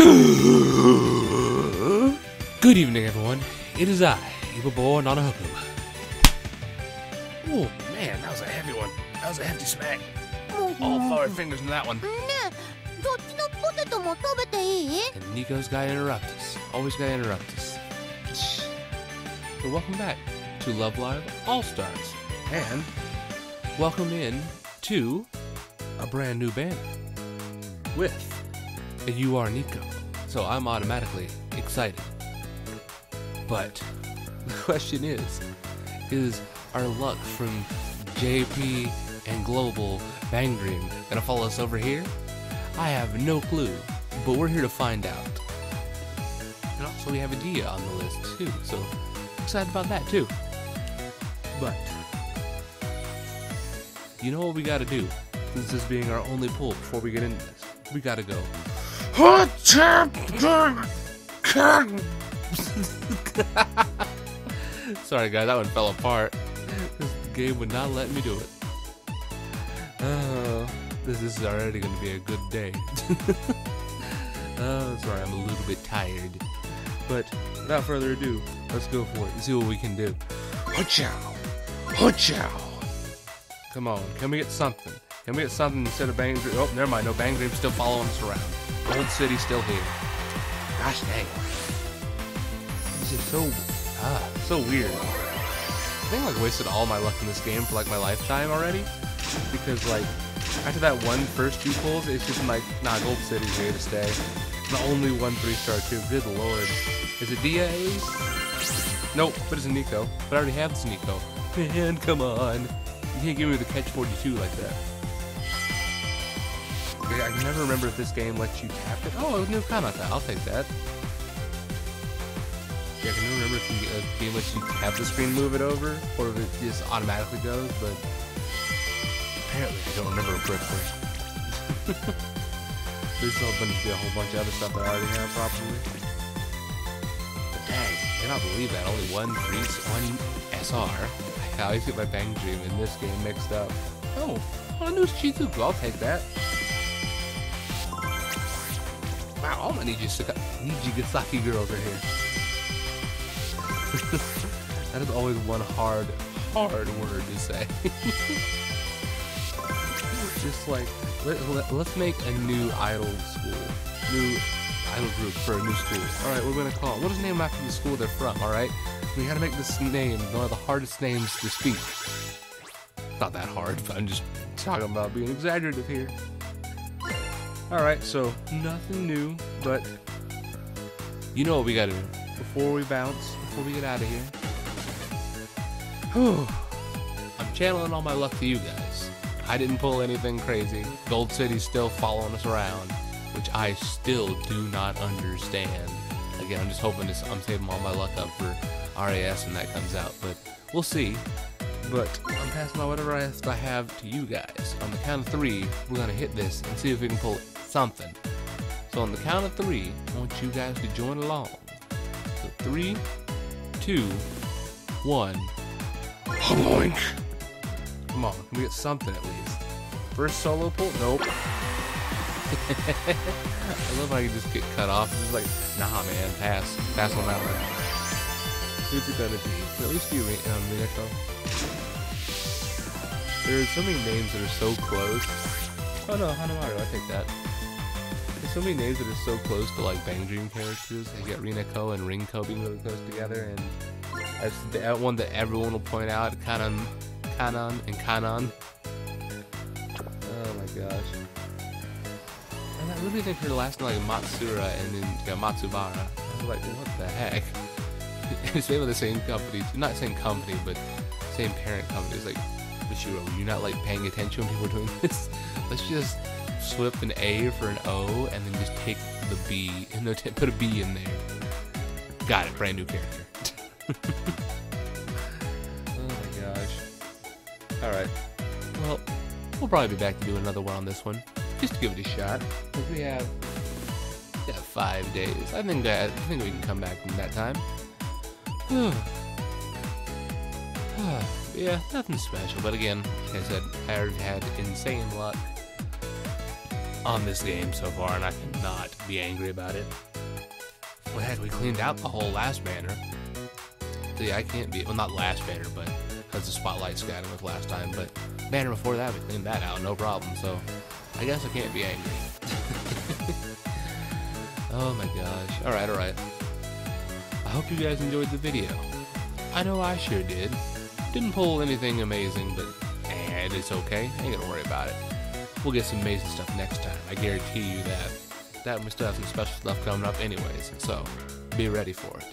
Good evening, everyone. It is I, Eibbor Nanahcub. Oh, man, that was a heavy one. That was a hefty smack. All four fingers in that one. And Nico's gotta interrupt us. Always gotta interrupt us. But welcome back to Love Live All Stars. And welcome in to a brand new band with a UR Nico. So I'm automatically excited. But the question is, is our luck from JP and Global Bang Dream gonna follow us over here? I have no clue, but we're here to find out. And also we have a Dia on the list too, so excited about that too. But you know what we gotta do? Since this being our only pull before we get into this, we gotta go. Sorry guys, that one fell apart. This game would not let me do it. Oh, this is already going to be a good day. oh, sorry, I'm a little bit tired. But without further ado, let's go for it and see what we can do. Ho-chow! Ho-chow! Come on, can we get something? Can we get something instead of Bang? Oh, never mind, no, Bang Dream's still following us around. Gold City still here. Gosh dang. This is so, ah, so weird. I think I like wasted all my luck in this game for like my lifetime already because like after that one first two pulls, it's just like nah, Gold City's here to stay. The only one three star too. Good lord, is it A's? Nope, but it's a Nico. But I already have this Nico. Man, come on, you can't give me the catch 42 like that. I can never remember if this game lets you tap it. Oh, new Kanata. I'll take that. Yeah, I can never remember if the uh, game lets you tap the screen, move it over, or if it just automatically goes, but apparently I don't remember for at first. There's still going to be a whole bunch of other stuff that I already have, probably. But dang, I cannot believe that. Only one free, one SR. I always get my Bang Dream in this game mixed up. Oh, oh, new Shizuku. I'll take that. Wow, all my Nijigasaki girls are here. that is always one hard, hard word to say. Just like, let, let, let's make a new idol school. New idol group for a new school. Alright, we're gonna call it. What is the name after the school they're from, alright? We gotta make this name one of the hardest names to speak. Not that hard, but I'm just talking about being exaggerative here. Alright, so nothing new, but you know what we gotta do. Before we bounce, before we get out of here. Whew. I'm channeling all my luck to you guys. I didn't pull anything crazy. Gold City's still following us around, which I still do not understand. Again, I'm just hoping this, I'm saving all my luck up for RAS when that comes out, but we'll see. But I'm passing on whatever I I have to you guys. On the count of three, we're gonna hit this and see if we can pull something. So on the count of three, I want you guys to join along. So three, two, one. Boink. Come on, we get something at least? First solo pull? Nope. I love how you just get cut off. It's like, nah, man, pass, pass on that one. Who's it gonna be? At least be um, Minako. There's so many names that are so close. Oh no, Hanamaru, I take that. So many names that are so close to like Bang Dream characters. You get Rinako and Ringko being really close together, and that's the one that everyone will point out. Kanan, Kanan, and Kanan. Oh my gosh. And I really think her last name like Matsuura and then yeah, Matsubara. I was like, what the heck? it's made by the same company, not same company, but same parent company. It's like, Bushiroad, you're not like paying attention when people are doing this. Let's just swip an A for an O and then just take the B and no, put a B in there. Got it, brand new character. oh my gosh. Alright. Well, we'll probably be back to do another one on this one. Just to give it a shot. We have yeah, five days. I think that I think we can come back in that time. yeah, nothing special. But again, like I said, I already had insane luck. On this game so far, and I cannot be angry about it. Well, heck, we cleaned out the whole last banner. See, I can't be, well, not last banner, but because the spotlight's got him with last time, but banner before that, we cleaned that out, no problem, so I guess I can't be angry. oh my gosh. Alright, alright. I hope you guys enjoyed the video. I know I sure did. Didn't pull anything amazing, but and it's okay. I Ain't gonna worry about it. We'll get some amazing stuff next time. I guarantee you that. That we still have some special stuff coming up anyways, so be ready for it.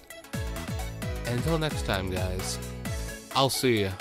And until next time, guys, I'll see you.